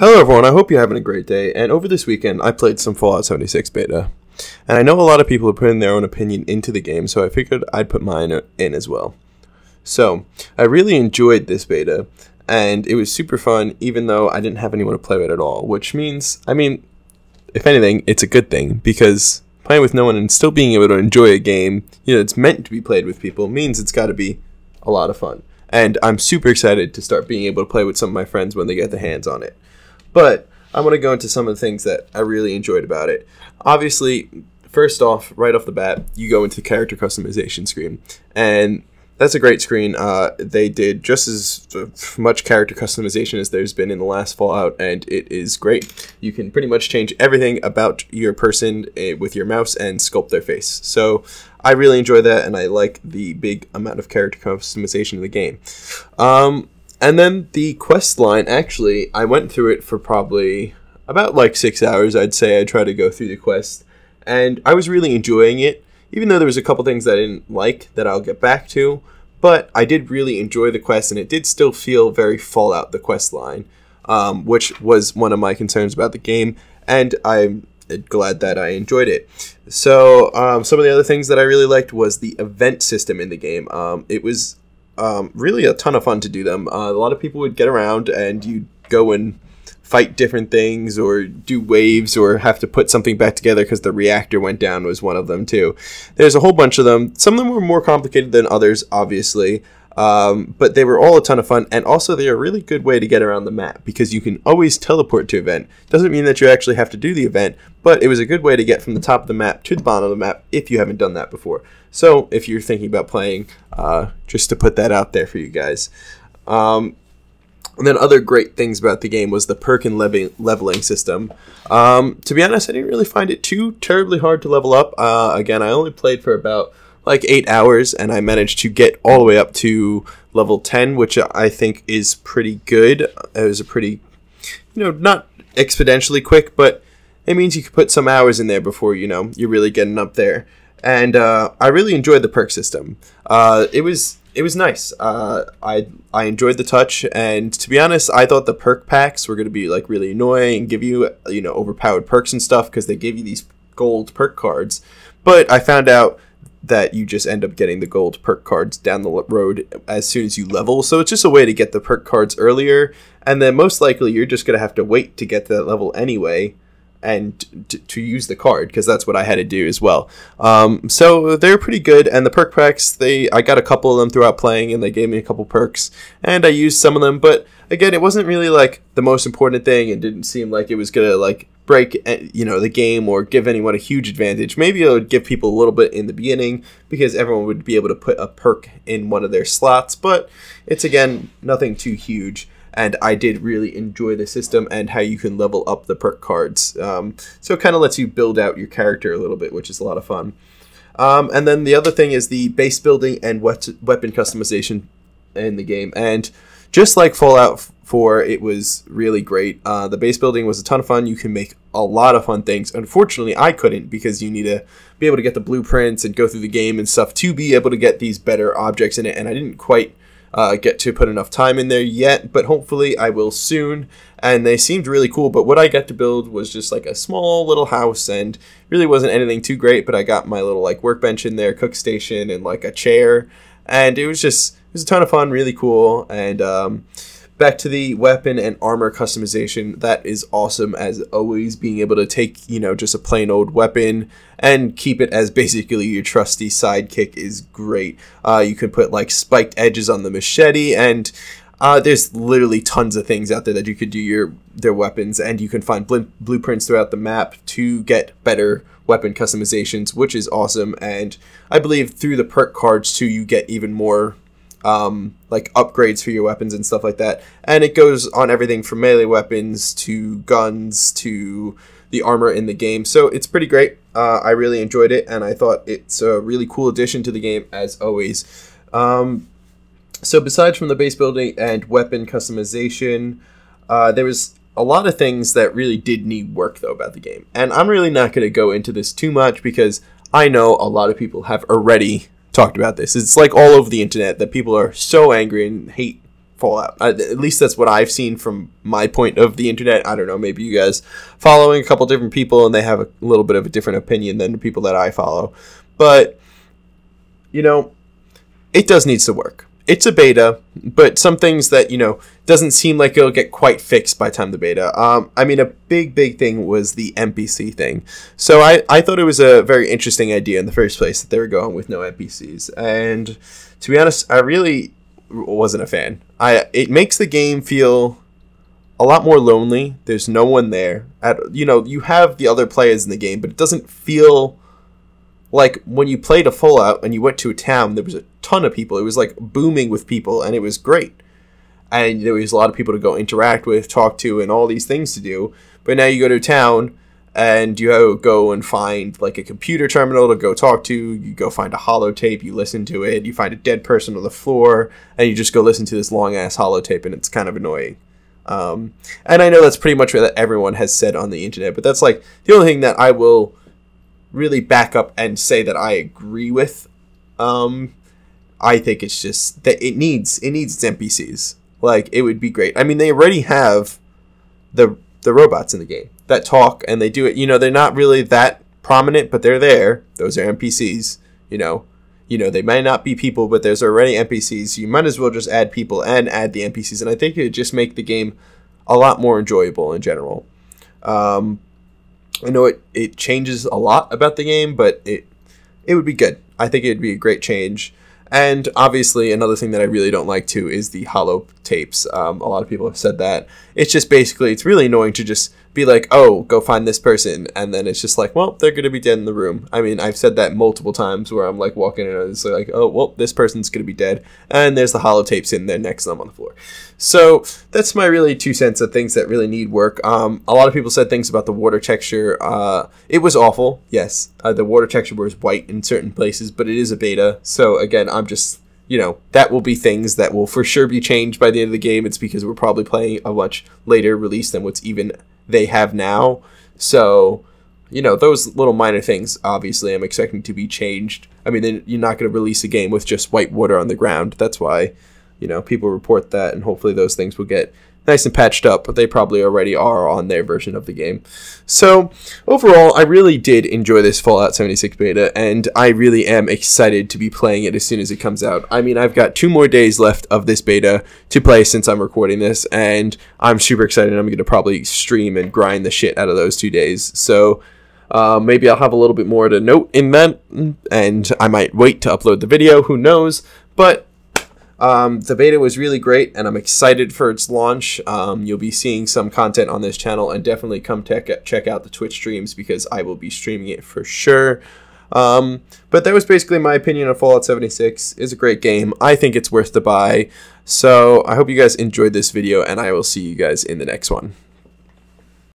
Hello, everyone. I hope you're having a great day. And over this weekend, I played some Fallout 76 beta. And I know a lot of people are putting their own opinion into the game, so I figured I'd put mine in as well. So, I really enjoyed this beta, and it was super fun, even though I didn't have anyone to play with at all. Which means, I mean, if anything, it's a good thing, because playing with no one and still being able to enjoy a game, you know, it's meant to be played with people, means it's got to be a lot of fun. And I'm super excited to start being able to play with some of my friends when they get their hands on it. But I want to go into some of the things that I really enjoyed about it. Obviously, first off, right off the bat, you go into the character customization screen, and that's a great screen. Uh, they did just as much character customization as there's been in the last Fallout, and it is great. You can pretty much change everything about your person uh, with your mouse and sculpt their face. So I really enjoy that, and I like the big amount of character customization in the game. Um, and then the quest line, actually, I went through it for probably about like six hours, I'd say. I tried to go through the quest, and I was really enjoying it, even though there was a couple things that I didn't like that I'll get back to. But I did really enjoy the quest, and it did still feel very Fallout, the quest line, um, which was one of my concerns about the game, and I'm glad that I enjoyed it. So, um, some of the other things that I really liked was the event system in the game. Um, it was um, really a ton of fun to do them. Uh, a lot of people would get around and you'd go and fight different things or do waves or have to put something back together because the reactor went down was one of them too. There's a whole bunch of them. Some of them were more complicated than others, obviously. Um, but they were all a ton of fun, and also they're a really good way to get around the map because you can always teleport to event. Doesn't mean that you actually have to do the event, but it was a good way to get from the top of the map to the bottom of the map if you haven't done that before. So if you're thinking about playing, uh, just to put that out there for you guys. Um, and then other great things about the game was the perk and leveling system. Um, to be honest, I didn't really find it too terribly hard to level up. Uh, again, I only played for about like eight hours, and I managed to get all the way up to level 10, which I think is pretty good. It was a pretty, you know, not exponentially quick, but it means you can put some hours in there before, you know, you're really getting up there. And uh, I really enjoyed the perk system. Uh, it was it was nice. Uh, I I enjoyed the touch, and to be honest, I thought the perk packs were going to be like really annoying and give you you know overpowered perks and stuff because they give you these gold perk cards. But I found out that you just end up getting the gold perk cards down the road as soon as you level. So it's just a way to get the perk cards earlier, and then most likely you're just gonna have to wait to get to that level anyway, and to, to use the card because that's what I had to do as well. Um, so they're pretty good, and the perk packs they I got a couple of them throughout playing, and they gave me a couple perks, and I used some of them, but again, it wasn't really like the most important thing. It didn't seem like it was gonna like break eh, you know the game or give anyone a huge advantage. Maybe it would give people a little bit in the beginning because everyone would be able to put a perk in one of their slots, but it's again nothing too huge. And I did really enjoy the system and how you can level up the perk cards. Um, so it kind of lets you build out your character a little bit, which is a lot of fun. Um, and then the other thing is the base building and weapon customization in the game. And just like Fallout 4, it was really great. Uh, the base building was a ton of fun. You can make a lot of fun things. Unfortunately, I couldn't because you need to be able to get the blueprints and go through the game and stuff to be able to get these better objects in it. And I didn't quite uh, get to put enough time in there yet, but hopefully I will soon. And they seemed really cool, but what I got to build was just like a small little house and really wasn't anything too great, but I got my little like workbench in there, cook station, and like a chair. And it was just it was a ton of fun, really cool, and um, back to the weapon and armor customization. That is awesome as always. Being able to take you know just a plain old weapon and keep it as basically your trusty sidekick is great. Uh, you can put like spiked edges on the machete and. Uh, there's literally tons of things out there that you could do your their weapons, and you can find bl- blueprints throughout the map to get better weapon customizations, which is awesome. And I believe through the perk cards too, you get even more um, like upgrades for your weapons and stuff like that. And it goes on everything from melee weapons to guns to the armor in the game. So it's pretty great. Uh, I really enjoyed it, and I thought it's a really cool addition to the game as always. Um, so besides from the base building and weapon customization, uh, there was a lot of things that really did need work though about the game. And I'm really not going to go into this too much because I know a lot of people have already talked about this. It's like all over the internet that people are so angry and hate Fallout. At least that's what I've seen from my point of the internet. I don't know. Maybe you guys following a couple different people and they have a little bit of a different opinion than the people that I follow. But you know, it does needs to work. It's a beta, but some things that you know doesn't seem like it'll get quite fixed by time the beta. Um, I mean, a big big thing was the NPC thing. So I I thought it was a very interesting idea in the first place that they were going with no NPCs, and to be honest, I really wasn't a fan. I it makes the game feel a lot more lonely. There's no one there. At you know, you have the other players in the game, but it doesn't feel like when you played a Fallout and you went to a town, there was a ton of people. It was like booming with people, and it was great. And there was a lot of people to go interact with, talk to, and all these things to do. But now you go to town and you go and find like a computer terminal to go talk to. You go find a holotape, you listen to it. You find a dead person on the floor, and you just go listen to this long ass holotape, and it's kind of annoying. Um, and I know that's pretty much what everyone has said on the internet, but that's like the only thing that I will really back up and say that I agree with. Um, I think it's just that it needs it needs its NPCs. Like it would be great. I mean, they already have the the robots in the game that talk and they do it. You know, they're not really that prominent, but they're there. Those are NPCs. You know, you know they might not be people, but there's already NPCs. You might as well just add people and add the NPCs, and I think it would just make the game a lot more enjoyable in general. Um, I know it, it changes a lot about the game, but it it would be good. I think it would be a great change. And obviously, another thing that I really don't like too is the hollow tapes. Um, a lot of people have said that. It's just basically, it's really annoying to just be like, oh, go find this person. And then it's just like, well, they're going to be dead in the room. I mean, I've said that multiple times where I'm like walking in and it's like, oh, well, this person's going to be dead. And there's the holotapes in there next to them on the floor. So that's my really two cents of things that really need work. Um, a lot of people said things about the water texture. Uh, it was awful, yes. Uh, the water texture was white in certain places, but it is a beta. So again, I'm just you know, that will be things that will for sure be changed by the end of the game. It's because we're probably playing a much later release than what's even they have now. So, you know, those little minor things, obviously, I'm expecting to be changed. I mean, you're not going to release a game with just white water on the ground. That's why, you know, people report that, and hopefully those things will get nice and patched up, but they probably already are on their version of the game. So, overall, I really did enjoy this Fallout 76 beta, and I really am excited to be playing it as soon as it comes out. I mean, I've got two more days left of this beta to play since I'm recording this, and I'm super excited. I'm going to probably stream and grind the shit out of those two days. So, uh, maybe I'll have a little bit more to note in that, and I might wait to upload the video. Who knows? But um, the beta was really great, and I'm excited for its launch. Um, you'll be seeing some content on this channel, and definitely come tech- check out the Twitch streams because I will be streaming it for sure. Um, but that was basically my opinion on Fallout 76. It's a great game. I think it's worth the buy. So I hope you guys enjoyed this video, and I will see you guys in the next one.